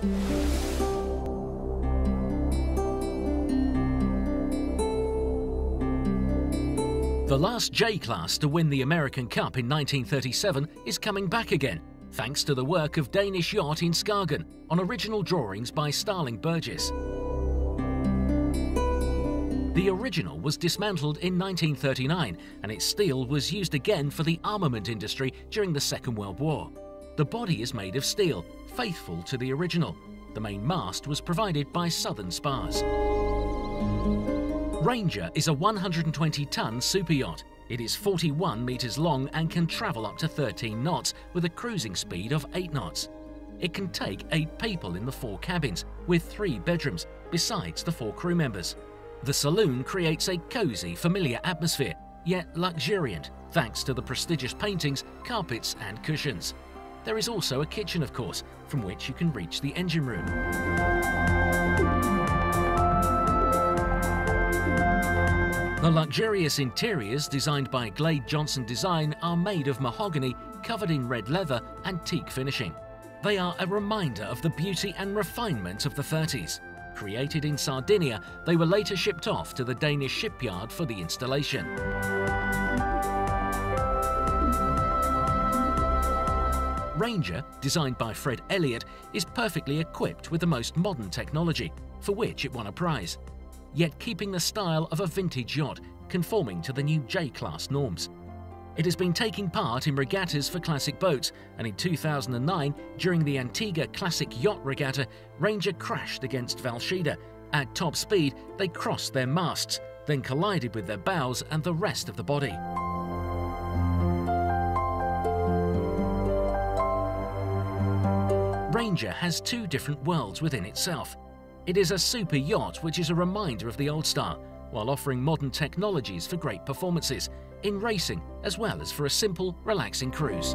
The last J-Class to win the America's Cup in 1937 is coming back again, thanks to the work of Danish Yacht in Skagen on original drawings by Starling Burgess. The original was dismantled in 1939 and its steel was used again for the armament industry during the Second World War. The body is made of steel, faithful to the original. The main mast was provided by Southern Spars. Ranger is a 120-ton super yacht. It is 41 metres long and can travel up to 13 knots with a cruising speed of 8 knots. It can take 8 people in the four cabins, with 3 bedrooms, besides the 4 crew members. The saloon creates a cosy, familiar atmosphere, yet luxuriant, thanks to the prestigious paintings, carpets and cushions. There is also a kitchen, of course, from which you can reach the engine room. The luxurious interiors designed by Glade Johnson Design are made of mahogany covered in red leather and teak finishing. They are a reminder of the beauty and refinement of the 30s. Created in Sardinia, they were later shipped off to the Danish shipyard for the installation. Ranger, designed by Fred Elliott, is perfectly equipped with the most modern technology, for which it won a prize yet keeping the style of a vintage yacht, conforming to the new J-class norms. It has been taking part in regattas for classic boats, and in 2009, during the Antigua Classic Yacht Regatta, Ranger crashed against Velsheda. At top speed, they crossed their masts, then collided with their bows and the rest of the body. Ranger has two different worlds within itself. It is a super yacht which is a reminder of the old star, while offering modern technologies for great performances, in racing as well as for a simple, relaxing cruise.